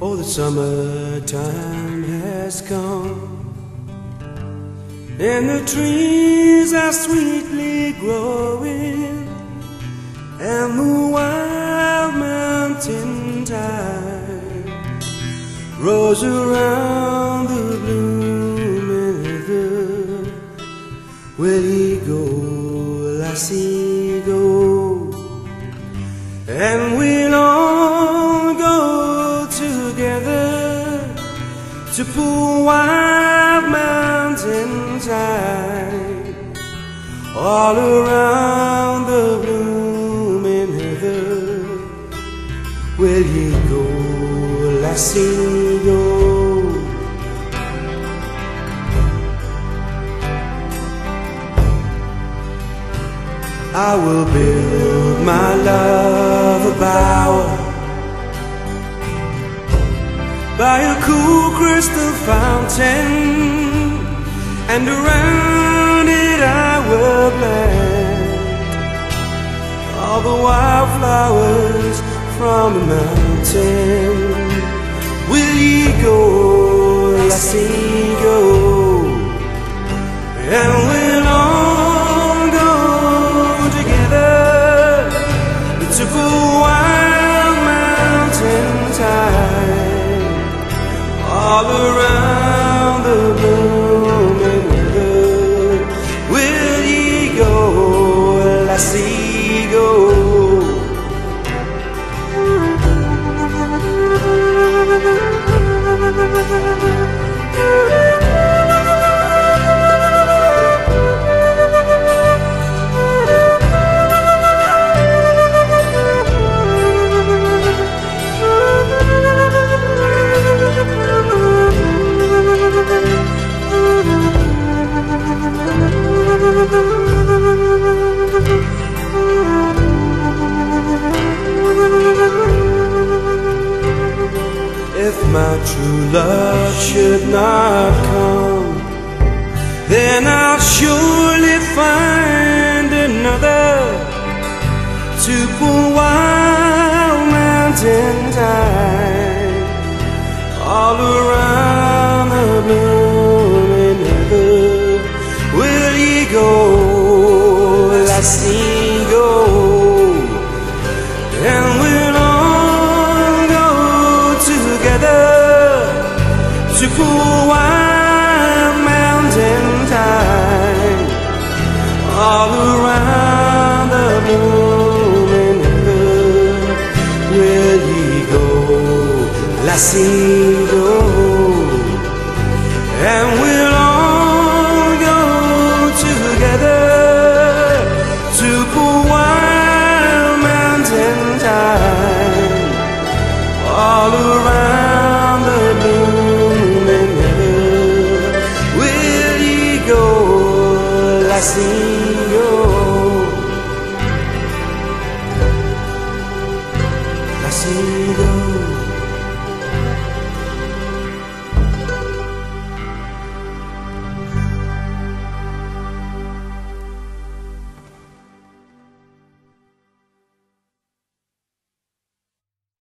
Oh, the summertime has come. And the trees are sweetly growing. And the wild mountain thyme Rolls around the blooming heather Where he go, lassie, go. And we'll all To pull wild mountain thyme All around the blooming heather Will ye go, lassie, go I will build my by a cool crystal fountain, and around it I will plant all the wildflowers from the mountain. Will ye go, True love should not come Then I'll surely find another To pull wild mountain tide All around cruel wild mountain thyme all around the moon and earth. Will ye go? Lassie go I see